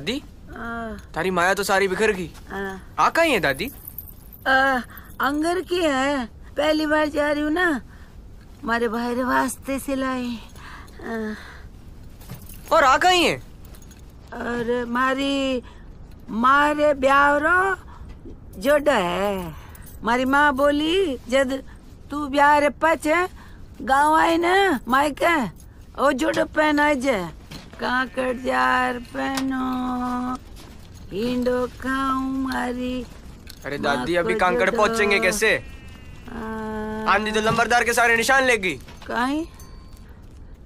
दादी? आ। तारी माया तो सारी बिखर गई। आ। कहीं है दादी? आ, अंगर की है। पहली बार जा रही हूँ ना। मारे भाई रे वास्ते सिलाई और आ कहीं है? अरे मारी मारे ब्यावरो जोड़ है। मारी माँ बोली जद तू ब्याह रे पछ गाँव आई ना मायके ओ जोड़ पहना जे। हिंडो खाऊं मारी अरे दादी अभी कांकड़ पहुँचेंगे कैसे? आंधी तो लंबरदार के सारे निशान ले गई काई?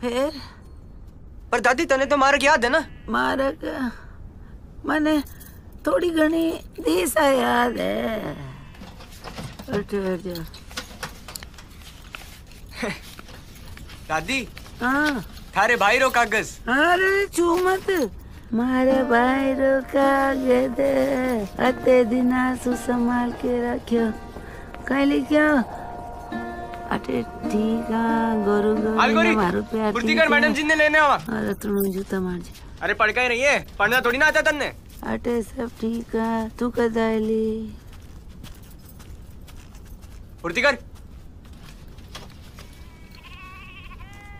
फिर? पर दादी तने तो मार्ग याद है ना? मारक? मने थोड़ी घनी दिशा याद है। दादी? हाँ। थारे भाई रो कागज़ अरे छू मत। मारे भाई रो कागज़ अते दिना सु संभाल के रखियो। कहीं लिखियो? अटे ठीक है गोरु गोरु मारो प्यार पूर्तिकर मैडम जी ने लेने आवा। अरे तुम जूता मार जा। अरे पढ़ ही रही है? पढ़ना थोड़ी ना आता तन्ने। अटे सब ठीक है तू कदाली पूर्तिकर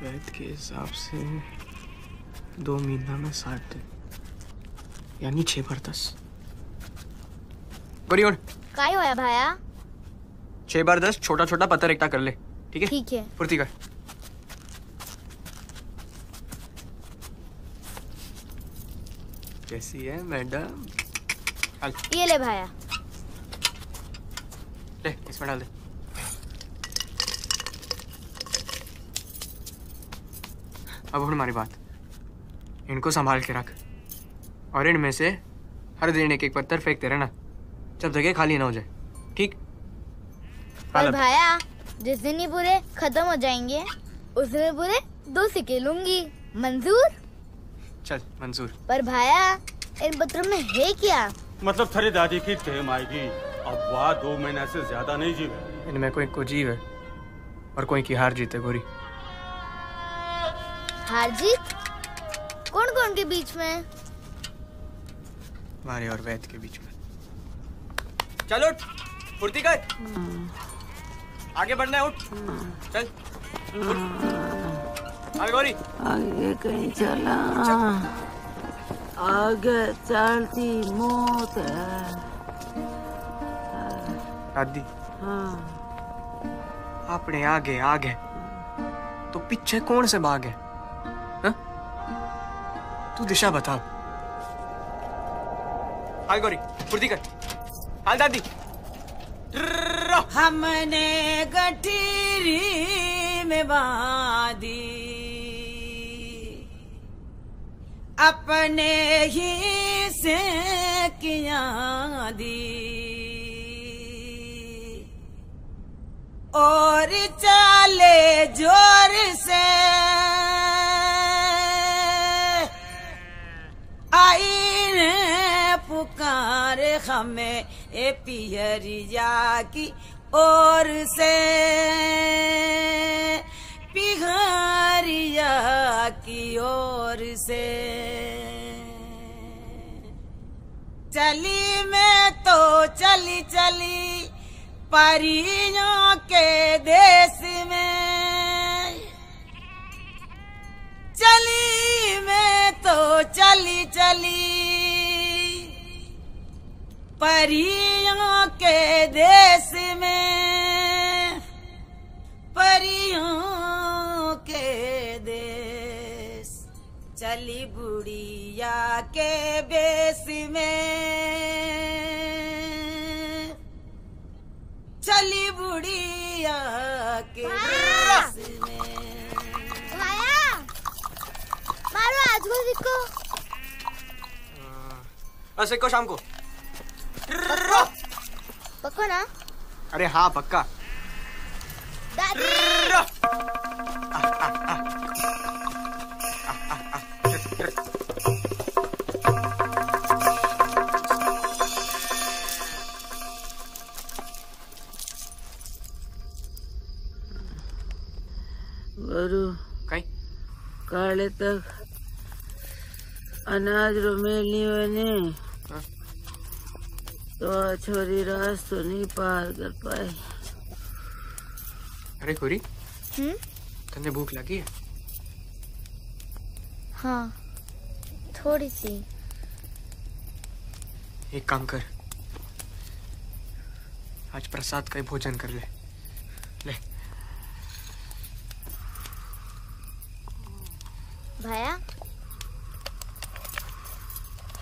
वैद के हिसाब से दो महीना में साठ दिन यानी छह बार दस। गोरी उठ काय होया भाया? छह बार दस छोटा छोटा पत्थर एकटा कर ले ठीक है? ठीक है। पूर्ति कर। कैसी है मैडम? ये ले भाया। ले इसमें डाल दे। अब हमारी बात। इनको संभाल के रख। और इनमें से हर दिन एक एक पत्थर फेंकते रहना। जब जगह खाली ना हो जाए। ठीक? पर भाया जिस दिन ये पूरे खत्म हो जाएँगे उस दिन पूरे दो सिक्के लूँगी मंजूर? चल मंजूर। पर भाया इन पत्थरों में है क्या? मतलब थारी दादी की टेम आएगी। अब वह दो महीने से ज़्यादा नहीं जीवे। इनमें कोई को जीव है और कोई की हार जीते गोरी। हार जीत कौन कौन के बीच में? हमारे और वैद के बीच में। चलो फुर्ती कर। आगे बढ़ना है उठ। चल। चल गौरी। आगे कहीं चला। आगे चलती मौत है। दादी हाँ। अपने आगे आगे। तो पीछे कौन से भाग हाँ? तू दिशा बता। हाल गौरी फुर्ती कर। हाल दादी। हमने गठीरी में बांधी। अपने ही से किया दी। और चाले ज़ोर से हमें ए पियरिया की ओर से। पिघारिया की ओर से। चली मैं तो चली चली परियों के देश में। चली मैं तो चली चली परियों के देश में परियों के देश चली बुढ़िया के बेस में चली बुढ़िया के बेस में। भाया मारो आज को एक को शाम को। पक्का ना? अरे हाँ पक्का। गुरु काय काले तक अनाज रोमेली बने तो छोरी रास तो नहीं पार कर पाई। अरे गोरी हम्म? तन्ने भूख लगी है? हाँ थोड़ी सी। एक काम कर आज प्रसाद का ही भोजन कर ले। ले। भाया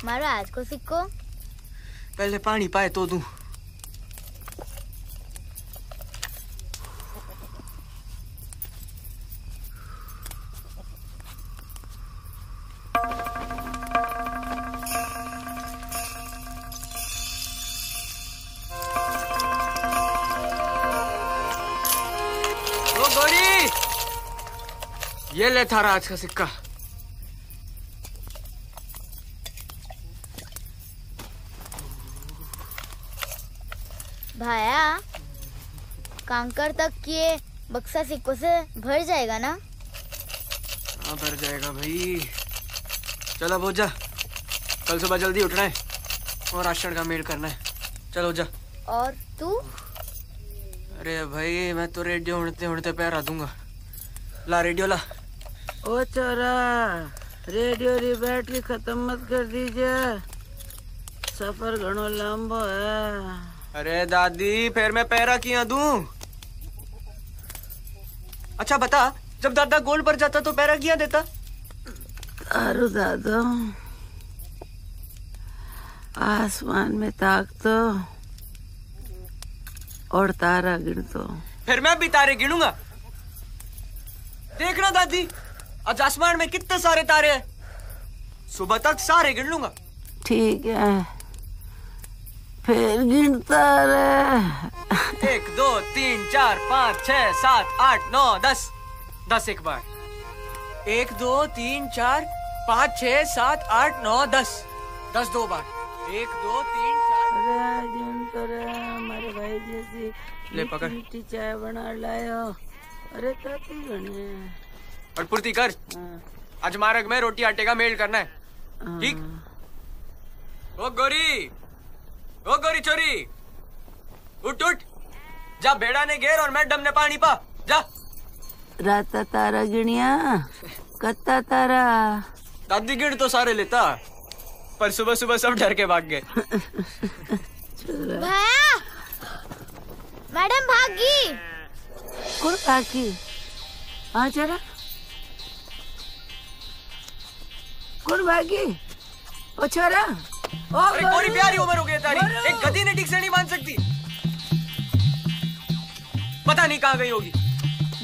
मारो आज को सिक्को। पहले पानी पाए तो दूँ। ये ले थारा आज का सिक्का। भाया कांकर तक ये बक्सा सिक्कों से भर जाएगा ना? हाँ भर जाएगा भाई। चलो अब जा। कल सुबह जल्दी उठना है और राशन का मेल करना है। चलो जा। और तू? अरे भाई मैं तो रेडियो उड़ते उड़ते पैर आ दूँगा ला रेडियो ला। ओ चोरा रेडियो री बैटरी खत्म मत कर दीजिए। सफ़र घणो लंबो है। अरे दादी फिर मैं पैरा किया दू? अच्छा बता जब दादा गोल पर जाता तो पैरा किया देता? तारू दादो आसमान में ताक तो और तारा गिन तो। फिर मैं भी तारे गिनूँगा। देखना दादी आज आसमान में कितने सारे तारे हैं? सुबह तक सारे गिन लूँगा। ठीक है। फिर गिनता रहे। एक दो तीन चार पाँच छह सात आठ नौ दस। दस एक बार। एक दो तीन चार पाँच छह सात आठ नौ दस। दस दो बार। एक दो तीन चार। हमारे भाई जैसी ले पकड़। चाय बना लायो। अरे ताती और पूर्ति कर। हाँ, आज मार्ग में रोटी आटे का मेल करना है। हाँ। ठीक? ओ गोरी! ओ गोरी छोरी उठ उठ। जा भेड़ा ने घेर और मैडम ने पानी पा। जा। राता तारा गिणिया कत्ता तारा। दादी गिर तो सारे लेता पर सुबह सुबह सब डर के भाग गए। भाया मैडम भागी। कुल काकी हाँ चला। कुल भागी? ओ छोरा अरे गोरू। प्यारी उम्र हो गई तारी। एक गधी ने ठीक से नहीं मान सकती। पता नहीं कहाँ गई होगी।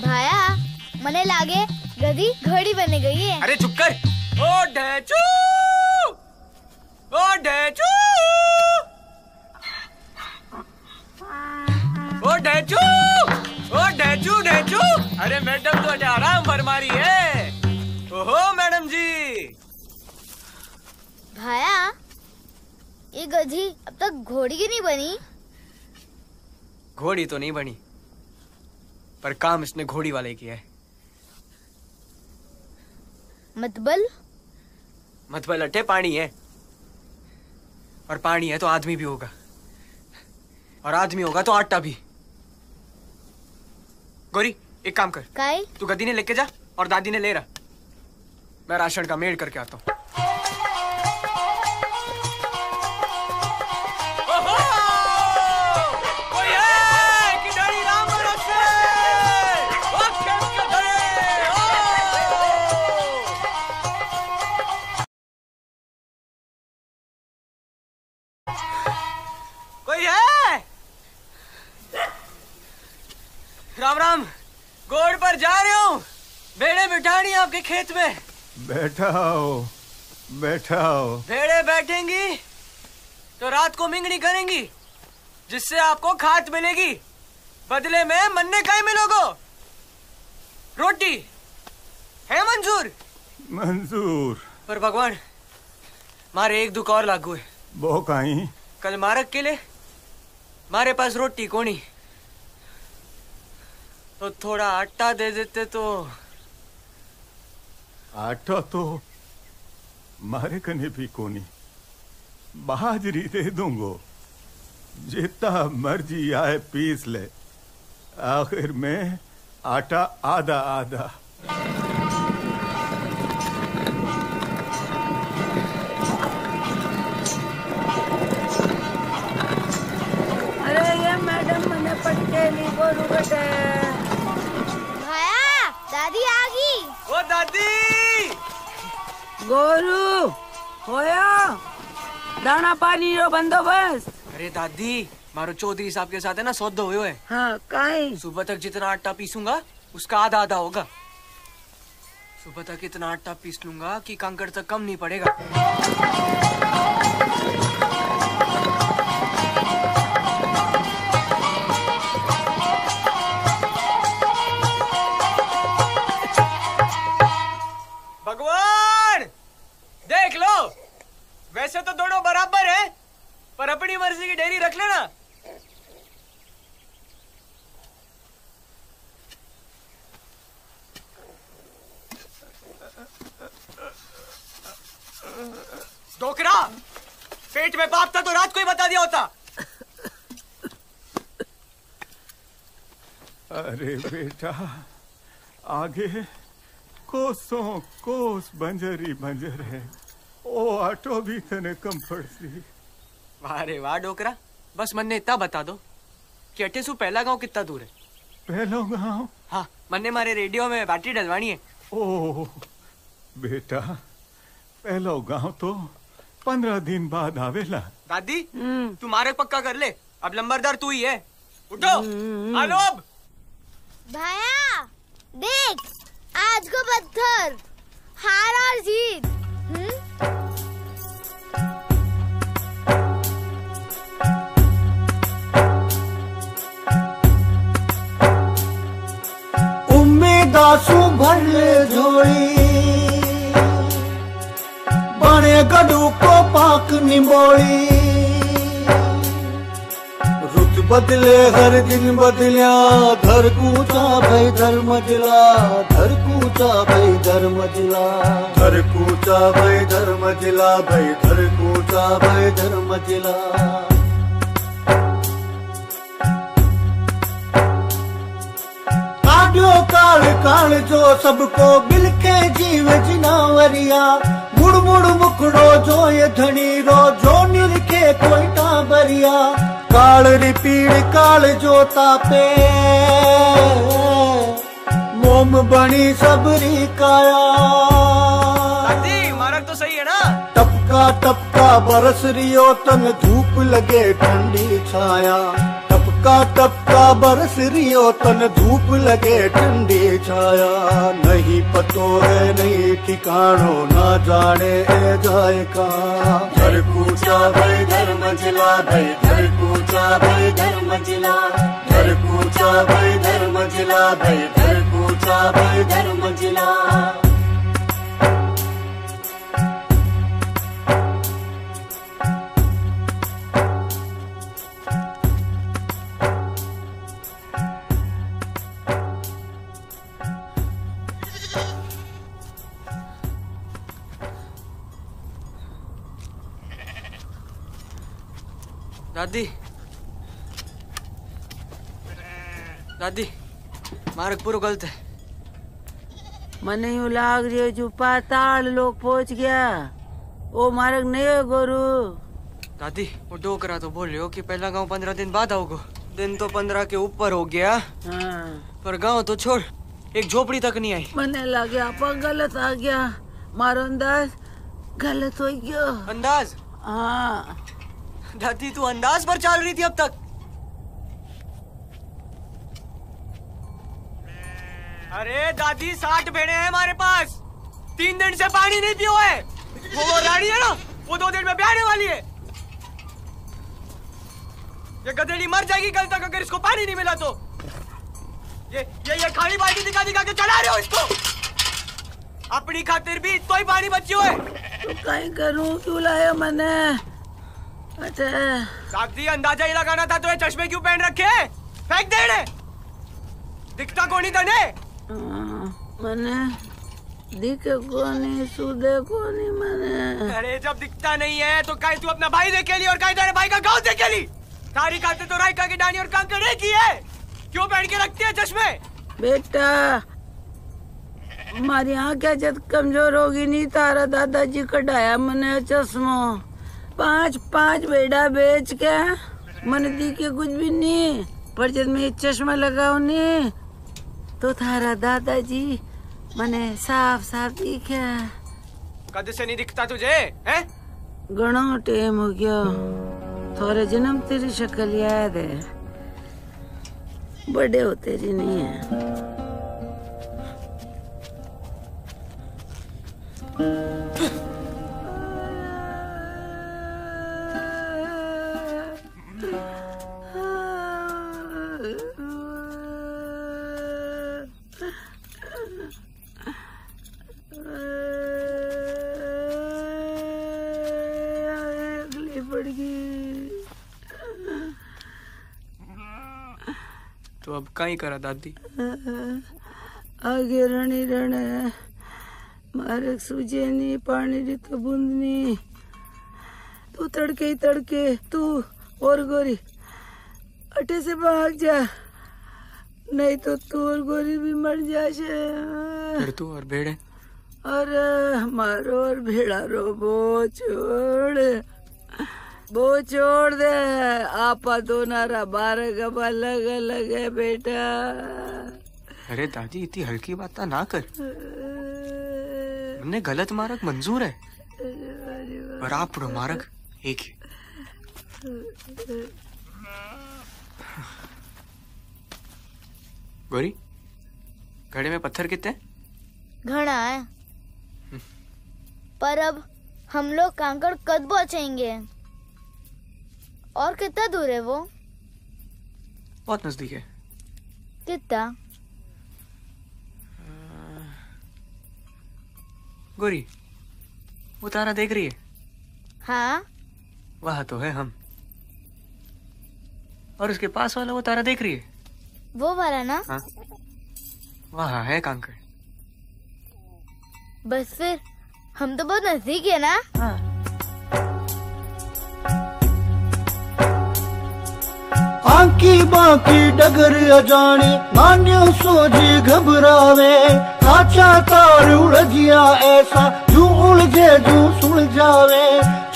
भाया मने लागे गधी घड़ी बन गई है। अरे चुप कर। ओ डैचू! ओ डैचू! ओ डैचू! ओ डैचू डैचू! अरे मैडम तो आराम फरमारी है। ओहो मैडम जी। भाया ये गधी अब तक घोड़ी की नहीं बनी। घोड़ी तो नहीं बनी पर काम इसने घोड़ी वाले किया है। मतबल? मतलब लट्ठे पानी है। और पानी है तो आदमी भी होगा। और आदमी होगा तो आटा भी। गोरी एक काम कर। तू गद्दी ने लेके जा और दादी ने ले रहा। मैं राशन का मेल करके आता हूँ। आपके खेत में। बैठा हो बैठा हो भेड़े बैठेंगी तो रात को मिंगनी करेंगी जिससे आपको खाद मिलेगी। बदले में मन्ने का ही मिलोगो। रोटी है मंजूर? मंजूर। पर भगवान मारे एक दुख और लागू है। बो काई कल मारक के लिए मारे पास रोटी कोनी। तो थोड़ा आटा दे देते तो आटा तो मारे कने भी कोनी। बाजरी दे दूंगो। जितना मर्ज़ी आए पीस ले। आखिर में आटा आधा आधा। गोरू होया? दाना पानी रो बंदोबस्त। अरे दादी मारो चौधरी साहब के साथ है ना सौदो हुए है हाँ काई सुबह तक जितना आटा पीसूँगा उसका आधा आधा होगा। सुबह तक इतना आटा पीस लूँगा कि कंकड़ तक कम नहीं पड़ेगा। वैसे तो दोनों बराबर है, पर अपनी मर्ज़ी की डेयरी रख लेना। डोकरा, पेट में पाप था तो रात को ही बता दिया होता। अरे बेटा, आगे कोसों कोस बंजरी बंजर है। ओ आटो भी तने वाह रे वाह डोकरा। बस मन ने इतना बता दो कि अटेसू पहला गाँव कितना दूर है? पहलो गाँव? हाँ मन्ने मारे रेडियो में बैटरी डलवानी है। ओ बेटा पहलो गाँव तो पंद्रह दिन बाद आवेला। दादी हम्म। तू मारे पक्का कर ले। अब लंबरदार तू ही है। उठो। आलो अब। भाया देख आज को पत्थर। हार और जीत। हम्म? उम्मीदासू भर ले झोली बने गडू को पाक निमोड़ी रुत बदले, हर दिन बदलिया। धर कूचा भाई धर्म जिला धर कूचा भाई धर्म जिला धर कूचा भाई धर्म जिला भाई धर कूचा भाई धर्म जिला काल काल जो सबको मिलके जीव जिनावरिया मुड़ मुड़ मुखड़ो जो ये धनी रो जो निरखे कोई टाबरिया काल री पीड़ काल जो तापे। मोम बनी सबरी काया। दादी मारक तो सही है ना? टपका टपका बरस रियो तन धूप लगे ठंडी छाया। टपका टपका बरस रियो, तन धूप लगे, ठंडी छाया। नहीं पतो है नहीं ठिकानो ना जाने ए जाए कहाँ घर कूचा भाई धर्म जिला भाई, घर कूचा भाई धर्म जिला घर कूचा भाई धर्म जिला भाई, घर कूचा भाई धर्म जिला दादी दादी मार्ग पूरा गलत है મને એવું લાગ રહ્યું છું પાતાળ લોક પહોંચ ગયા ओ मार्ग नहीं हो गोरू दादी वो डोकरा तो बोल रहे हो कि पहला गांव पंद्रह दिन बाद आओगे दिन तो पंद्रह के ऊपर हो गया हाँ पर गांव तो छोड़ एक झोपड़ी तक नहीं आई મને લાગે આપા ગલત આ ગયા મારો અંદાજ ગલત હોઈ ગયો अंदाज હા धरती तू अंदाज पर चल रही थी अब तक। अरे दादी साठ भेड़े हैं हमारे पास। तीन दिन से पानी नहीं पियो है। वो रानी है ना वो दो दिन में ब्याने वाली है। ये गधेड़ी मर जाएगी कल तक अगर इसको पानी नहीं मिला तो। ये ये ये खाली बाल्टी दिखा दिखा के चला रहे हो इसको। अपनी खातिर भी तो ही पानी बची हुए तो कहीं करूँ क्यों लाया मैंने? साक्षी अंदाज़ा ही लगाना था तो ये चश्मे क्यों पहन रखे फेंक दे रे दिखता कोनी तने तो हाँ, मने। दिखे कोनी सुदे कोनी मने। अरे जब दिखता नहीं है तो कहीं तू अपना भाई देख ली और कहीं तेरे भाई का गाँव देख ली सारी खाते तो रायका की डानी और कांकड़े की है। क्यों पहन के रखती है चश्मे? बेटा हमारी आँख क्या जब कमज़ोर होगी नहीं तारा दादाजी कटाया मने चश्मा। पाँच पाँच बेड़ा बेच के मन दिखे कुछ भी नहीं पर जब मैं चश्मा लगाऊ नहीं तो थारा दादाजी मने साफ़ साफ़ दिखे। कद से नहीं दिखता तुझे हैं? घणो टाइम हो गया। थोड़े जन्म तेरी शक्ल याद है। बड़े हो तेरी नहीं है। कहीं करा दादी। आगे रणी रण मारे सूझे नहीं पानी री तो बूंद नहीं तू तड़के ही तड़के तू और गोरी अटे से भाग जा। नहीं तो तू और गोरी भी मर जाशे। फिर तू और भेड़े। अरे हमारो और भेड़ा रो बो छोड़ बो छोड़ दे। आपा दो नारा बारह गबा अलग अलग है बेटा। अरे दादी इतनी हल्की बात ना कर। हमने गलत मारक मंजूर है। पर आप मारक एक ही। गौरी घड़े में पत्थर कितने? घड़ा है। पर अब हम लोग कांकड़ कद पहुँचेंगे और कितना दूर है वो? बहुत नज़दीक है। कितना? गौरी वो तारा देख रही है? हाँ। वह तो है हम। और उसके पास वाला वो तारा देख रही है? वो वाला ना? हाँ। वहाँ है कांकड़ बस फिर हम तो बहुत नज़दीक है ना? आंकी बाकी डगर अजाणी मान्यो सोझी घबरावे। काचा तार उड़जिया ऐसा, जू उलझे, जू सुलझावे।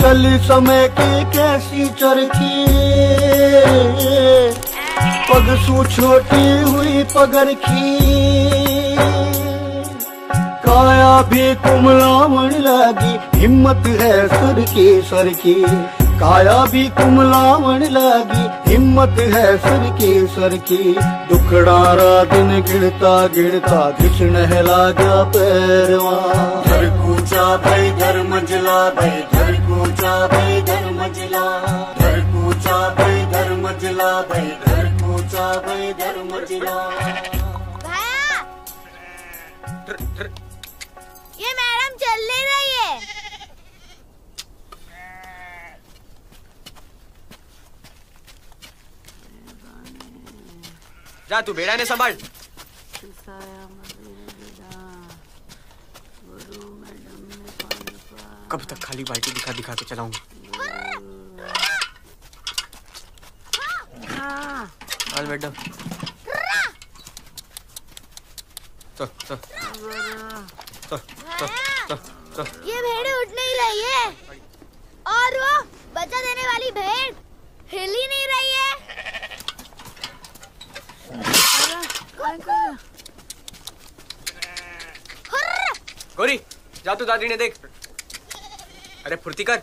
चल समय की कैसी चरखी। पग सू छोटी हुई पगरखी। काया भी कुमलावण लागी, हिम्मत है सर की सर की काया भी कुमलावण लागी हिम्मत है सर की सर की। दुखड़ारा दिन गिरता गिरता कृष्ण है लागा पैरवा। घर कूचा भाई घर मंजला भाई घर कूचा भाई घर मंजला घर कूचा भाई घर मंजला भाई घर कूचा भाई घर मंजला भाया! ये मैडम चल नहीं रही है। जा, तू भेड़ा ने संभाल। कब तक खाली बाल्टी दिखा दिखा के चलाऊँगा। चल चल ये भेड़ उठ नहीं रही है। और वो बच्चा देने वाली भेड़ हिल ही नहीं रही है! गौरी जा तू दादी ने देख। अरे फुर्ती कर।